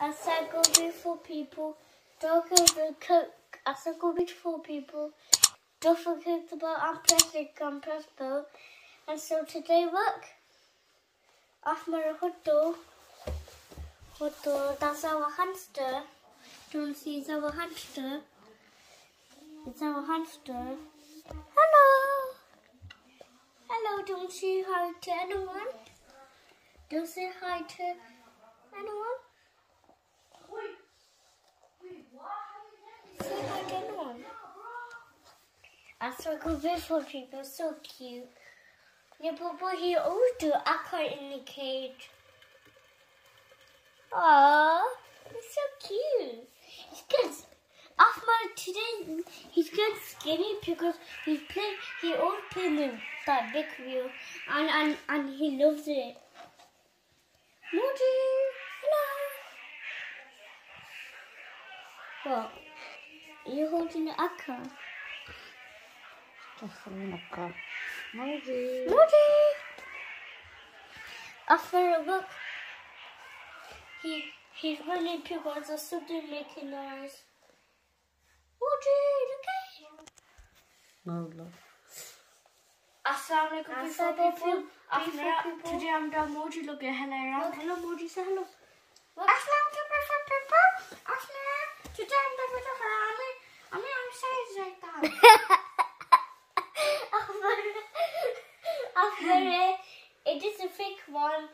I go beautiful people. Don't go to cook. I go beautiful people. Don't forget about unpressing compress boat. And so today look. Off my hoto. Hoto, that's our hamster. Don't see it's our hamster. It's our hamster. Hello. Hello, don't say hi to anyone. Don't say hi to anyone. Say hi to anyone. I circle beautiful people, so cute. Yeah, but what he always do, I in the cage. Aww, he's so cute. He's good. Ahmad today, he's good skinny because he's playing, he always playing the, that big wheel and, and, and he loves it. Moji, hello. What? You're holding the akka. Tassalinaqa. Moji. Moji! After a look, he he's running towards us, something making noise. Moji, look at No, love. Assalamu alaikum Assalamu people. After people. today I'm done Moji look at hello around. Hello Moji say hello. Look. Assalamu alaikum people. After today I'm done with her. I mean, I mean I'm saying like that. After it is a fake one.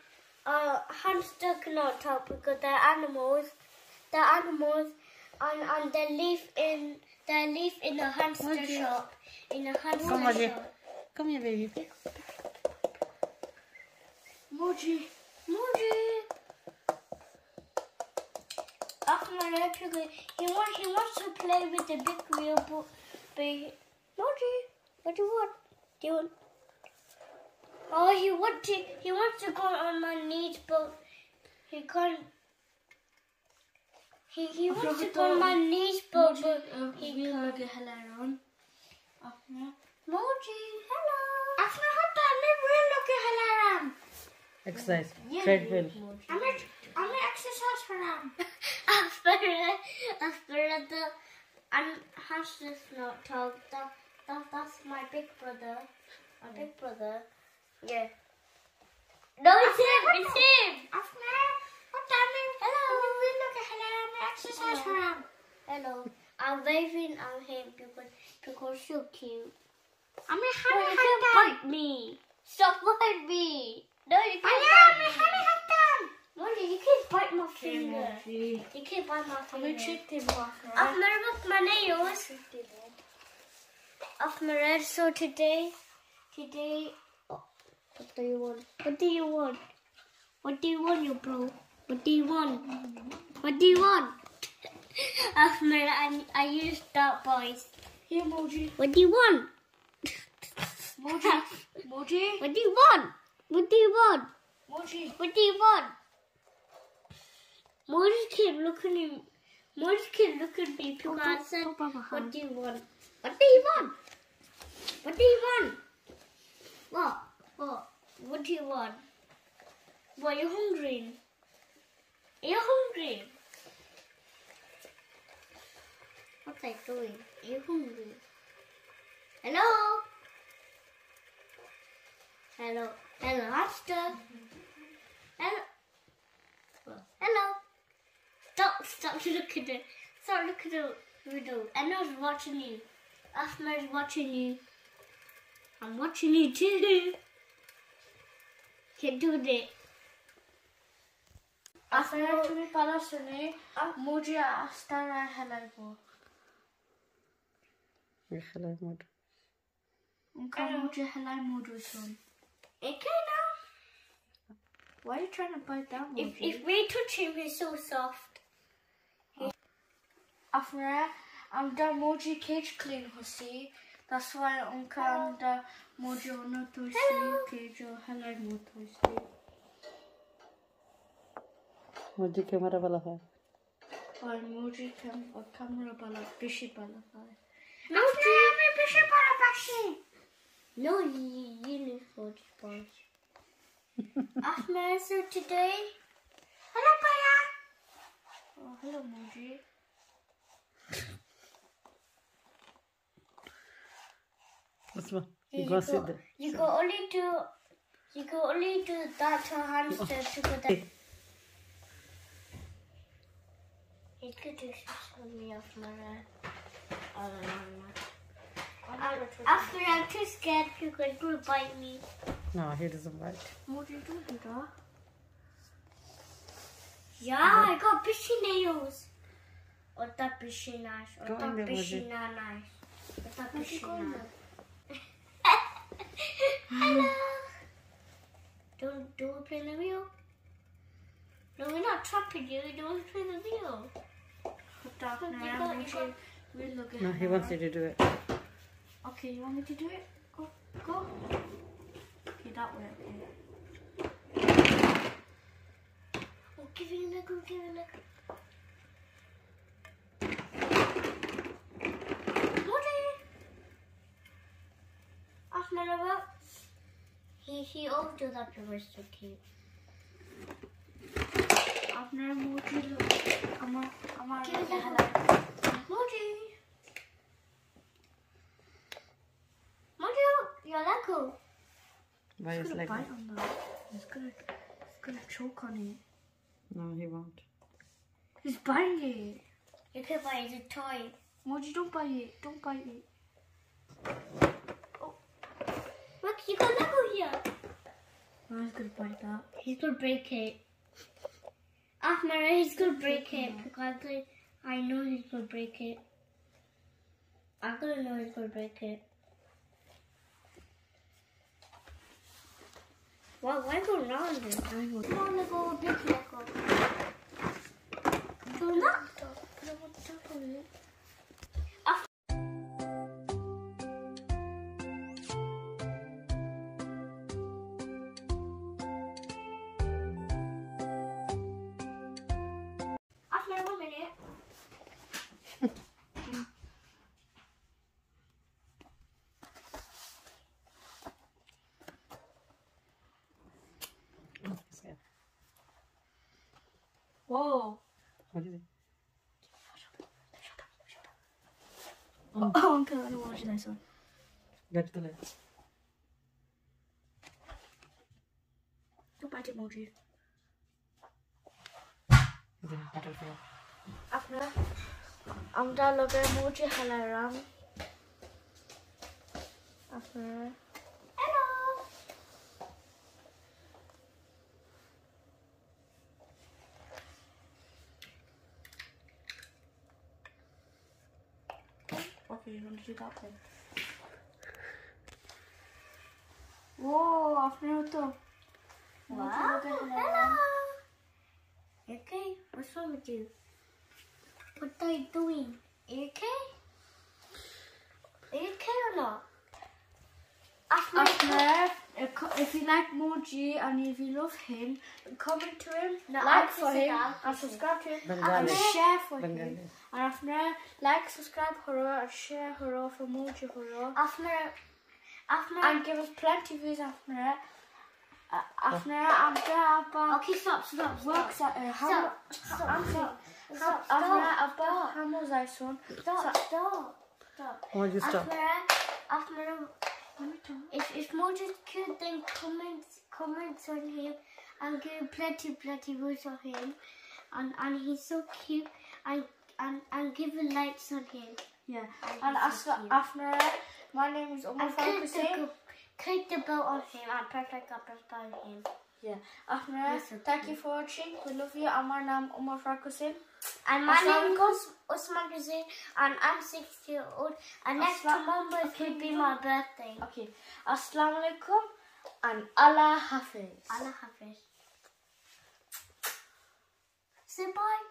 Uh, hamster cannot talk because they're animals. They're animals, and and they live in they live in a hamster shop. In a hamster Come, Moji. shop. Come here, baby. Moji. Moji. After my electrical, he wants he wants to play with the big wheel, but, but he- Moji, what do you want? Do you want? Oh, he want to he wants to go on my knees, but he can't. He he wants to go on my knees, but, Moji. but uh, he We can't. look at hello around. Moji, hello. After hot time, we will look at hello around. Exercise. Yeah, Treadmill. I'm a, I'm an exercise for them. after after the and has this not talk. That, that that's my big brother. My big brother. Yeah. No it's him it's him. After hot time, Hello. we look at hello I'm exercise for them. hello. I'm waving at him because because so cute. I'm a honey you hot bite me. Stop biting me. No you I can't am a me hot. Molly, you can't bite my finger. you can't bite my finger. I'm finger. a check them off. I've never got my nails. Off my red. So today, today, oh, what do you want? What do you want? What do you want, you bro? What do you want? What do you want? My I, I used that boys. Here, Moji. What do you want? Moji. Moji. What do you want? What do you want? Moji. What do you want? Moses keep looking at me. Moses keep looking at me because I said, What do you want? What do you want? What do you want? What? What? What do you want? What, you hungry? Are you hungry? What's I doing? Are you hungry? Hello? Hello? Hello, hamster? Hello? Hello? Stop, stop looking at Stop looking at the window. Anna's watching you. Asma's watching you. I'm watching you too. Can do that. After তুমি পালা শুনে মুজি আস্তার আর হেলাইব খেলার mode উনকা মুজি হেলাই মুডু শুন Okay now. Why are you trying to bite that If, Moji? if we touch him, he's so soft. After I'm the Moji cage clean hussy. Das war उनका मुझे उन्होंने के जो हलर मुझे मुझे कैमरा वाला है और मुझे कैमरा वाला पीछे वाला है मुझे हमें पीछे वाला पक्षी नो ये नहीं फौज पास Ahmed so today. Hello Paya oh hello Muji you You go sit go, there. you go only do you go only do that to hamster to go that. It's good to show me off my uh, After I'm too scared, you're going to bite me. No, he doesn't bite. Moji, don't do that. Yeah, I got fishy nails. Or that fishy nice. Or Go in that there, fishy Moji. na nice. Or that Moji, fishy go in na. there. Hello. Don't do we play the wheel? No, we're not trapping you. Don't we play the wheel? Put that You got- you got- We'll look at No, he wants you to do it. Okay, you want me to do it? Go, go. Okay, that way. Okay. Oh, give it a look. Oh, give it a look. After about he he always do that to Mr. Cute. আপনার মুরগি আমার আমার Give it a হেলা look. Moji. Moji, you're that cool. Why is gonna like bite that? on that. He's gonna he's gonna choke on it. No, he won't. He's biting it. You can buy it a toy. Moji, don't bite it. Don't bite it. You got Lego here. No, he's gonna bite that. He's gonna break it. Ahmed, he's gonna break it because I, I know he's gonna break it. I'm gonna know he's gonna break it. Wow, why go round this? I. Come on, Lego, big Lego. Do not. But I want to talk on it. 와. 어디지? 어, 어, 그래, 아니, 원하지, 나이스. 내가 죽을래. 또 빨리 뭐지? 이제 하려고. 아, 그래? 암자 러게 뭐지 하려랑? 아, 그래? coffee. When did you them? Whoa, afternoon. Wow, hello. Okay, what's wrong with you? What are you doing? Are you okay? Are you okay or not? Afternoon if you like Moji and if you love him, comment to him, no, like for him, and subscribe to him, and share for him. And after like, subscribe, horror, and share horror for Moji horror. After, after, and give us plenty of views after. Uh, after, after, after. Okay, stop, stop. Works at uh, how, stop, stop, after, stop, stop, after, stop. How much I son? Stop, stop, stop. Why you stop? After, after. If if more just cute then comments comments on him. I'm plenty plenty views on him, and and he's so cute. And and and giving likes on him. Yeah, and, ask after so my name is Omar Click the bell on him and press like a press on him. Yeah, after thank you for watching. We love you. Amar Nam Omar Farkusin. And my name is Osman Ghazir and I'm six years old and next month okay, will be my birthday. Okay. Assalamu alaikum and Allah Hafiz. Allah Hafiz. Say bye.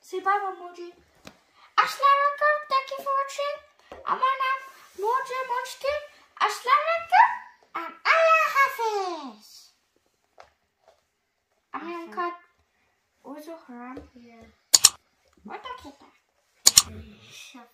Say bye Mamoji. Assalamu alaikum. Thank you for watching. And my name is Moji Munchkin. Alaikum and Allah Hafiz. I'm going to cut. Also, Haram. Yeah. Вот так и так.